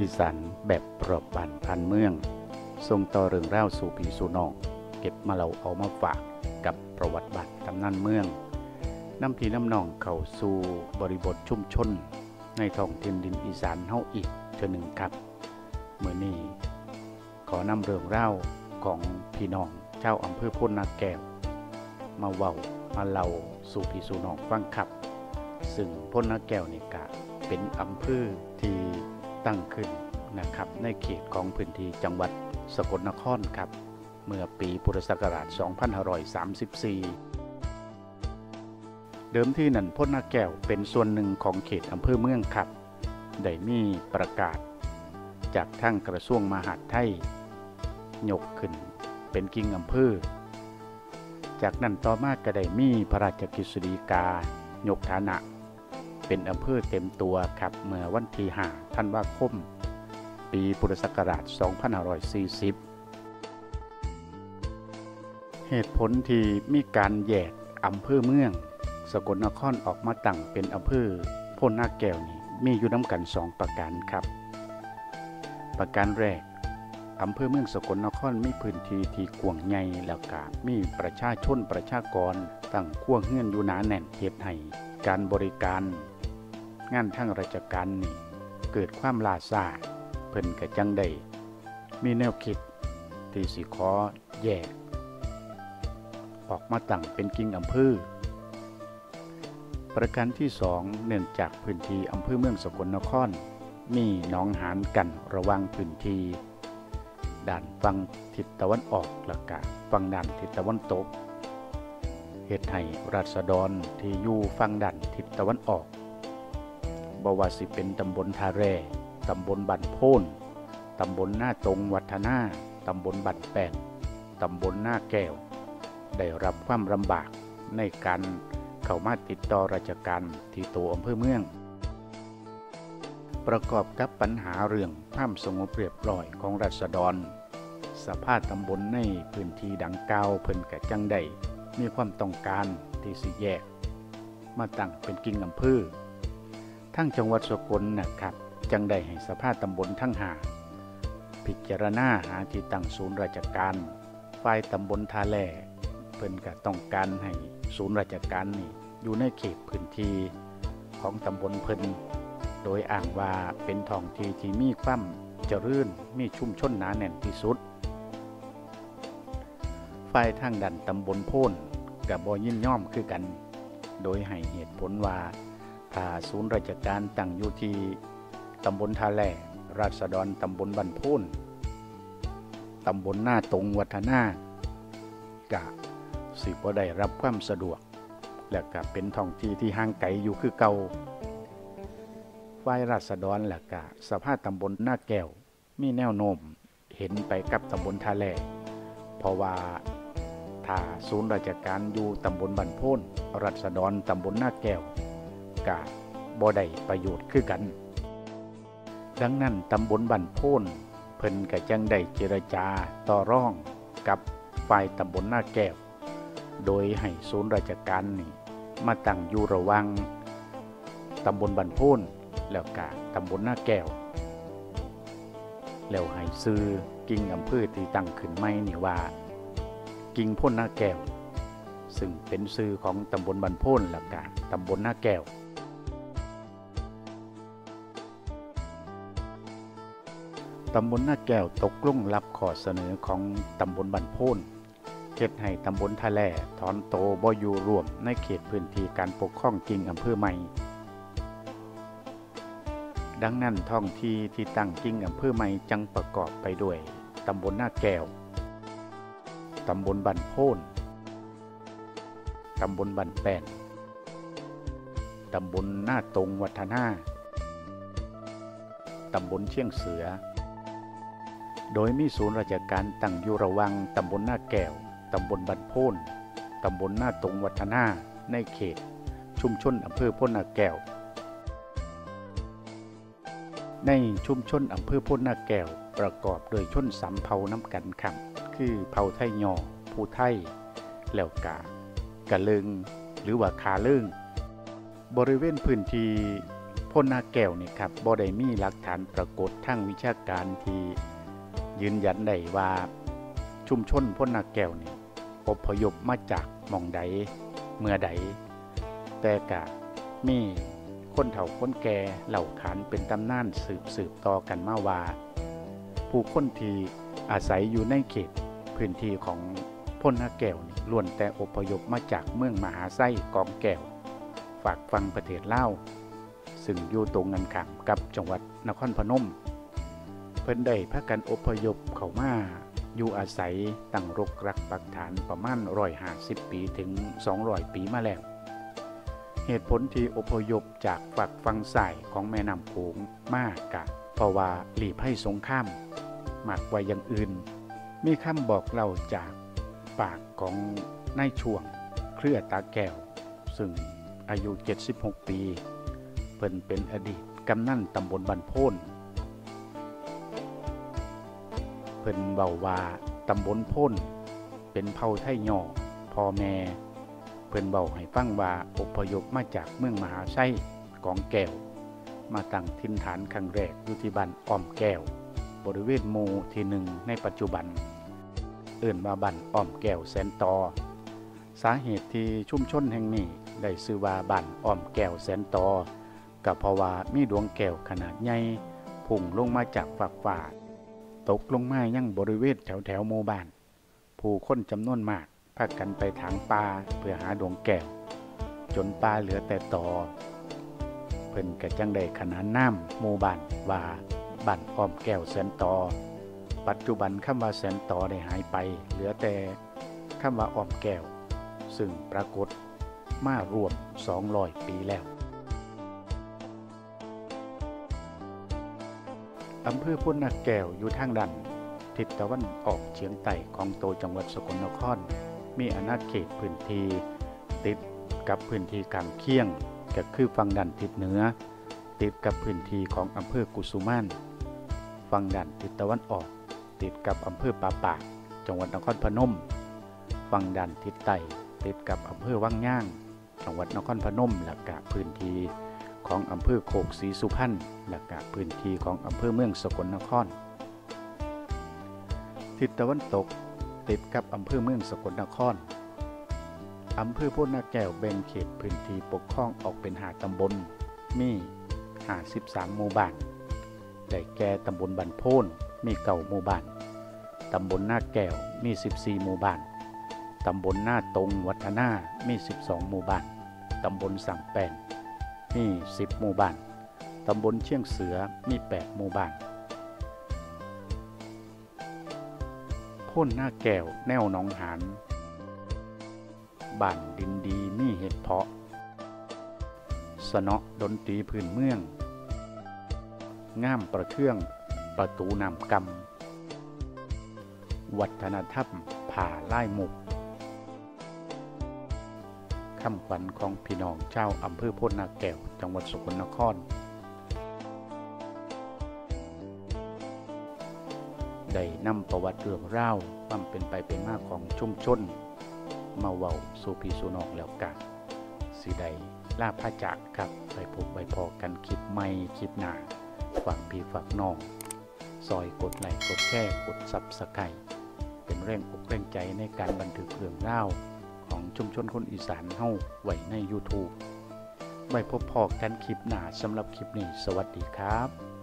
อีสานแบบปรอบบานพันเมืองทรงต่อเรื่องเล่าสู่พี่สู่นอง เก็บมาเราเอามาฝากกับประวัติบัตรตำนานเมืองน้ำพีน้ำนองเข้าสู่บริบทชุมชน ในท้องถิ่นดินอีสานเฮาอีกเทื่อหนึ่งครับเมื่อนี้ขอนำเรื่องเล่าของพี่น้องเจ้าอำเภอพ้นนาแก้วมาเว้ามาเล่าสู่พี่สู่น้องฟังครับ ซึ่งพ้นนาแก้วนี่กะเป็นอำเภอที่ ตั้งขึ้นนะครับในเขตของพื้นที่จังหวัดสกลนครครับ เมื่อปีพุทธศักราช 2534 เดิมที่นั่นพ้นนาแก้วเป็นส่วนหนึ่งของเขตอำเภอเมืองครับ ได้มีประกาศ จากทางกระทรวงมหาดไทยยกขึ้นเป็นกิ่งอำเภอ จากนั้นต่อมาก็ได้มีพระราชกฤษฎีกายกฐานะ เป็นอำเภอเต็มตัวครับเมื่อวันที่5ธันว่าคม ปีพุทธศักราช 2540 เหตุผลที่มีการแยกอำเภอเมือง สกลนครออกมาตั้งเป็นอำเภอพ้นนาแก้วนี่มีอยู่น้ำกันสองประการครับ ประการแรกอำเภอเมืองสกลนครมีพื้นที่ที่กว้างใหญ่แล้วก็มีประชาชนประชากรตั้งขั้วเฮือนอยู่หนาแน่นเหตุให้การบริการ งานทางราชการนี่เกิดความลาซาเพิ่นกะจังได้มีแนวคิดที่สิขอแยก ออกมาตั้งเป็นกิ่งอำเภอประการที่สองเนื่องจากพื้นที่อำเภอเมืองสกลนคร มีหนองหานกันระว่างพื้นที่ด้านฝั่งทิศตะวันออกและกะฝั่งด้านทิศตะวันตกเหตุให้ราษฎรที่อยู่ฝั่งด้านทิศตะวันออก บว่าสิเป็นตำบลทาแร่ตำบลบันโพนตำบลหน้าตรงวัฒนาตำบลบันแปนตำบลหน้าแก้ว ได้รับความลำบากในการเข้ามาติดต่อราชการที่ตัวอำเภอเมือง ประกอบกับปัญหาเรื่องความสงบเรียบร้อยของรัษฎร สภาพตำบลในพื้นที่ดังกล่าวเพิ่นกะจังได้มีความต้องการที่สิแยก มาตั้งเป็นกิ่งอำเภอ ทั้งจังหวัดสกลนะครับ จังได้ให้สภาพตำบลทั้งหาพิจารณาหาที่ตั้งศูนย์ราชการฝ่ายตำบลทาแลเพิ่นก็ต้องการให้ศูนย์ราชการนี่อยู่ในเขตพื้นที่ของตำบลเพิ่นโดยอ้างว่าเป็นท้องที่ที่มีความเจริญมีชุ่มชนหนาแน่นที่สุดฝ่ายทางดันตำบลโพนกับบอยินย่อมคือกัน โดยให้เหตุผลว่า ศูนย์ราชการตั้งอยู่ที่ตำบลทาแหล่ราษฎรตำบลบันโพนตำบลหน้าตรงวัฒนากะสิบ่ได้รับความสะดวก และก็เป็นท้องที่ที่ห่างไกลอยู่คือเก่าฝ่ายราษฎรและกะสภาพตำบลหน้าแก้วมีแนวโน้มเห็นไปกับตำบลทาแหล่เพราะว่าถ้าศูนย์ราชการอยู่ตำบลบันโพนรัษฎรตำบลหน้าแก้ว กะบ่ได้ประโยชน์คือกัน ดังนั้นตำบลบันโพนเพิ่นกะจังได้เจรจาต่อร่องกับฝ่ายตำบลหน้าแก้ว โดยให้ศูนย์ราชการนี่มาตั้งอยู่ระว่างตำบลบันโพนแล้วกะตำบลหน้าแก้ว แล้วให้ซื้อกิ่งอำเภอที่ตั้งขึ้นใหม่นี่ว่า กิ่งพ่นหน้าแก้ว ซึ่งเป็นซื้อของตำบลบันโพนแล้วกะตำบลหน้าแก้ว ตำบลหน้าแก้วตกลุ่งรับขอเสนอของตำบลบันโพนเฮ็ดให้ตำบลทะแลถอนโตบอยู่รวมในเขตพื้นที่การปกครองกิงอำเภอใหม่ ดังนั้นท้องที่ที่ตั้งกิงอำเภอใหม่จังประกอบไปด้วยตำบลหน้าแก้ว ตำบลบันโพนตำบลบันแปนตำบลหน้าตรงวัฒนา ตำบลเชียงเสือ โดยมีศูนย์ราชการตั้งอยู่ระว่างตำบลหน้าแก้ว ตำบลบันโพนตำบลหน้าตรงวัฒนา ในเขต ชุมชนอำเภอพ้นนาแก้ว ในชุมชนอำเภอพ้นนาแก้ว ประกอบโดยชนสำเภาน้ำกันครับ คือเผาไทยยอผู้ไทยแล้วกากะเลิง หรือว่าคาเลิงบริเวณพื้นที่พ่นนาแก้วนี่ครับบ่ได้มีหลักฐานปรากฏทั้งวิชาการที่ ยืนยันได้ว่าชุมชนพ่นนาแก้วนี่อพยพมาจากมองใดเมื่อใด แต่กะมีคนเฒ่าคนแก่เหล่าขานเป็นตำนานสืบสืบต่อกันมาว่า ผู้คนที่อาศัยอยู่ในเขตพื้นที่ของพ่นนาแก้วนี่ล้วนแต่อพยพมาจากเมืองมหาไส้กองแก้ว ฝากฟังประเทศลาวซึ่งอยู่ตรงกันข้ามกับจังหวัดนครพนม เพิ่นได้พากันอพยพเข้ามาอยู่อาศัยตั้งรกรักปักฐานประมาณ150ปีถึง200ปีมาแล้ว เหตุผลที่อพยพจากฝักฟังสายของแม่น้ำโขงมากกะ เพราะว่าหลีภัยสงครามมากกว่าอย่างอื่น มีคำบอกเล่าจากปากของนายช่วง เครือตาแก้ว ซึ่งอายุ 76 ปี เพิ่นเป็นอดีตกำนันตำบลบันโพน พิ่นเบาว่าตำบลโพนเป็นเผ่าไทยย่อพ่อแม่ เพิ่นเบาให้ฟังว่าอพยพมาจากเมืองมหาไส้กองแก้ว มาตั้งถิ่นฐานครั้งแรกอยู่ที่บ้านอ้อมแก้ว บริเวณหมู่ที่หนึ่งในปัจจุบัน เอื่นมาบ้านอ้อมแก้วแสนตอ สาเหตุที่ชุมชนแห่งนี้ได้ชื่อว่าบ้านอ้อมแก้วแสนตอกับเพราะว่ามีดวงแก้วขนาดใหญ่พุ่งลงมาจากฝากฟ้า ตกลงมายังบริเวณแถวแถวๆหมู่บ้าน ผู้คนจำนวนมากพากันไปถางป่าเพื่อหาดวงแก้ว จนป่าเหลือแต่ตอเพิ่นก็จังได้ขนานนามหมู่บ้านว่าบ้านอ้อมแก้วแสนตอ ปัจจุบันคำว่าแสนตอได้หายไป เหลือแต่คำว่าอ้อมแก้ว ซึ่งปรากฏมารวม 200 ปีแล้ว อำเภอพุนนาแก้วอยู่ทางดันทิศตะวันออกเฉียงใต้ของโตวจังหวัดสกลนคร มีอาณาเขตพื้นที่ติดกับพื้นที่กลางเคียงก็คือฝั่งดันทิศเหนือ ติดกับพื้นที่ของอำเภอกุสุมานฝั่งดันทิศตะวันออก ติดกับอำเภอป่าปาก จังหวัดนครพนมฝั่งดันทิศใต้ติดกับอำเภอวังย่าง จังหวัดนครพนมและกะพื้นที่ ของอำเภอโคกศรีสุพรรณและกะพื้นที่ของอำเภอเมืองสกลนคร ทิศตะวันตกติดกับอำเภอเมืองสกลนครอำเภอโพนาแก้วแบ่งเขตพื้นที่ปกครองออกเป็นหาตำบล มี53หมู่บ้านได้แก่ตำบลบันโพนมีเก่าหมู่บ้านตำบลหน้าแก้วมี 14 หมู่บ้าน ตำบลหน้าตรงวัฒนา มี 12 หมู่บ้าน ตำบลสังแปน มี 10 หมู่บ้าน ตำบลเชียงเสือมี 8 หมู่บ้านพ้นหน้าแก้วแนวหนองหานบ้านดินดีมีเห็ดเพาะ สนอดนตรีพื้นเมือง ง่ามประเทืองประตูนำกำวัฒนธรรมผ่าไล่หมุก คำขวัญของพี่น้องเจ้าอำเภอโพนนาแก้ว จังหวัดสกลนคร ได้นำประวัติเรื่องเล่าวความเป็นไปเป็นมาของชุมชน มาเว้าสู่พี่สู่น้องแล้วกันสิได้ลาพระจากครับไปพบไปพอกันคลิปใหม่คลิปหน้าฝากพี่ฝากน้องซอยกดไลค์กดแชร์กด subscribe เป็นแรงอกแรงใจในการบันทึกเรื่องเล่าว ชุมชนคนอีสานเฮาไว้ใน YouTube ไว้พบพอกันคลิปหน้าสำหรับคลิปนี้ สวัสดีครับ